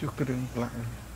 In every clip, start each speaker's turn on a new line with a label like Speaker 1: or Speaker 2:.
Speaker 1: ជុះគ្រឿងផ្លាក់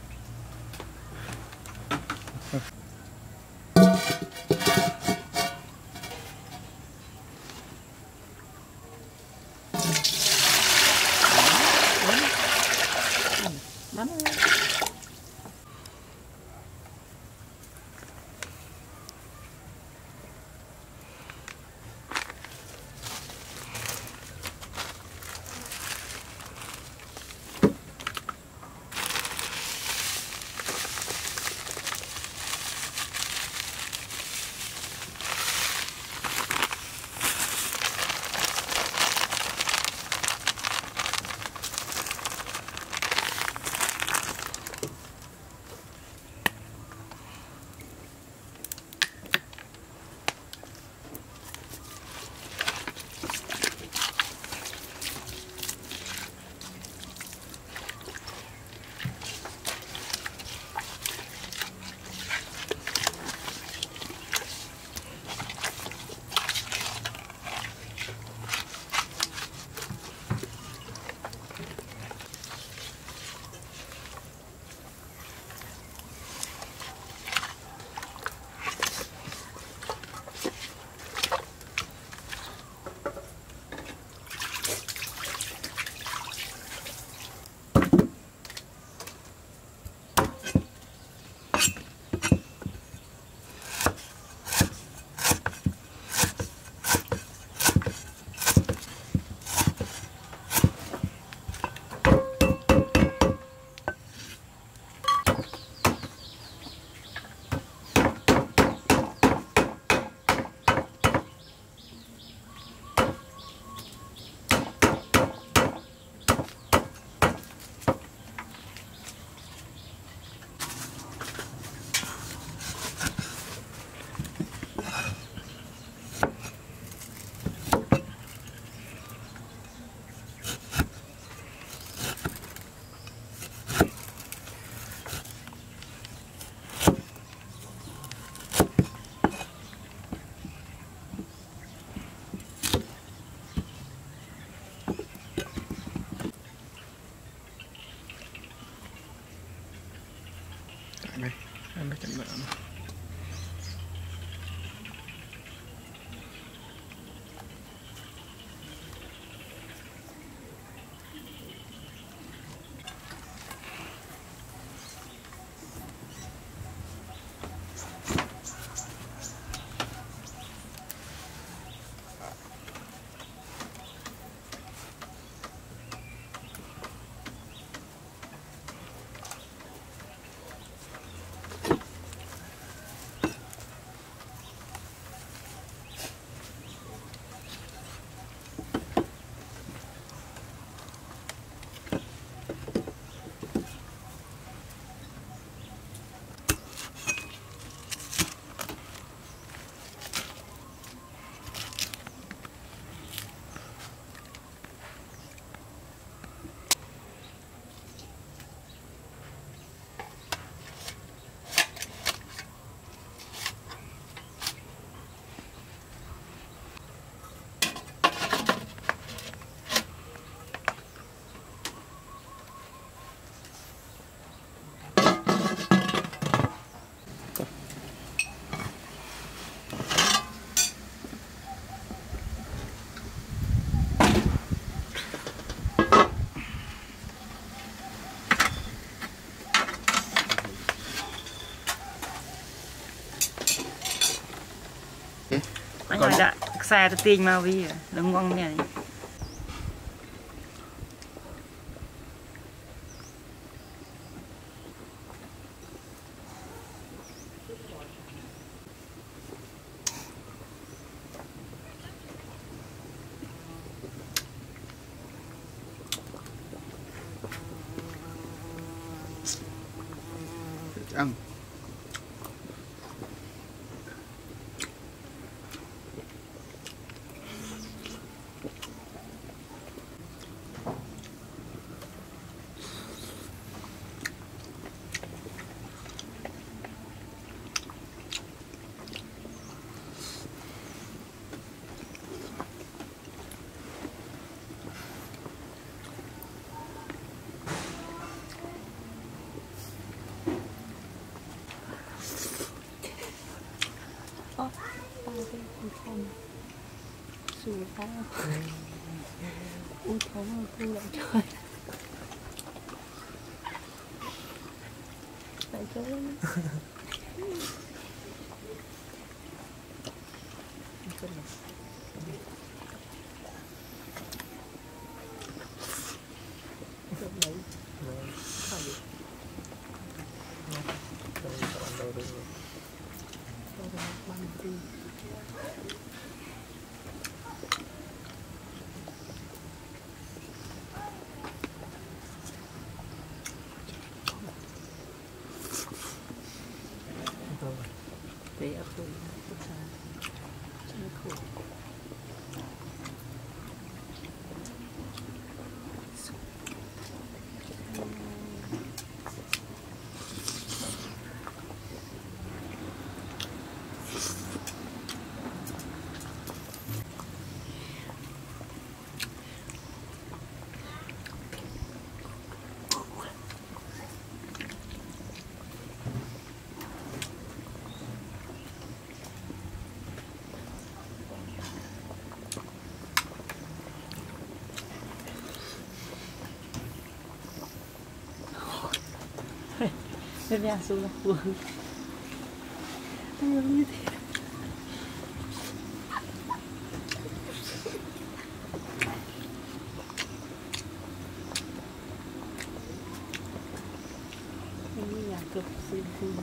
Speaker 1: អ
Speaker 2: ញឲ្យដាក់ខ្សែទៅទាញមកវាលងងនេះ
Speaker 3: sao ui thấu mà cô lại trời lại trời 也要喝，不馋，真好。Xuống là vừa Vừa như thế Ini nhà cực xinh xinh